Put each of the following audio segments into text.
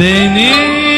Beni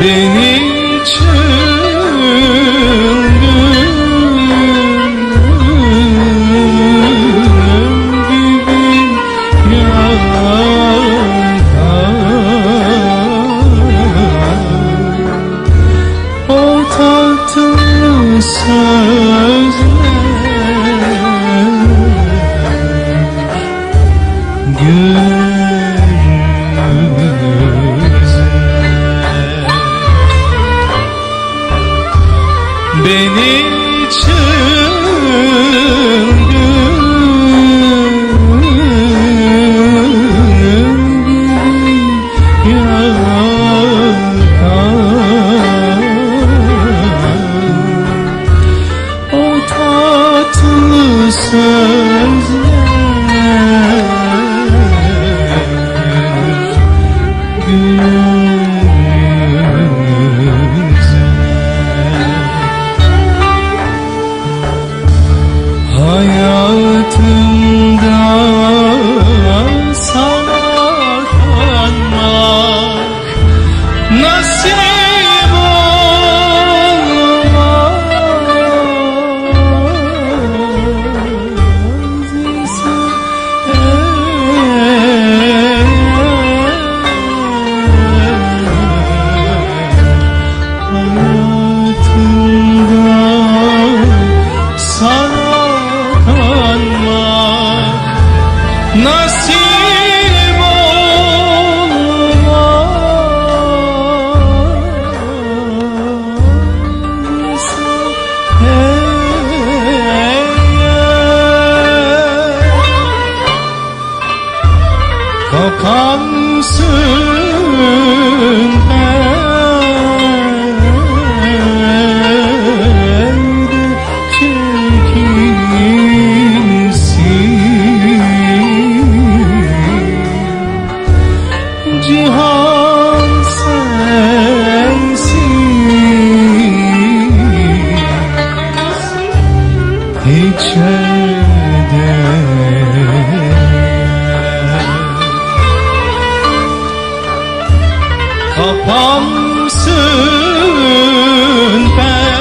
Beni 思 Kapansın perde çekilsin Cihan sensin. Hiç babamsın ben.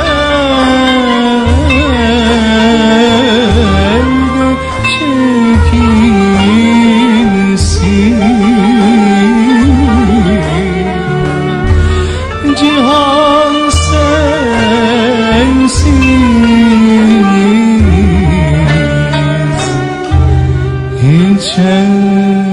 Sensiz hiç elde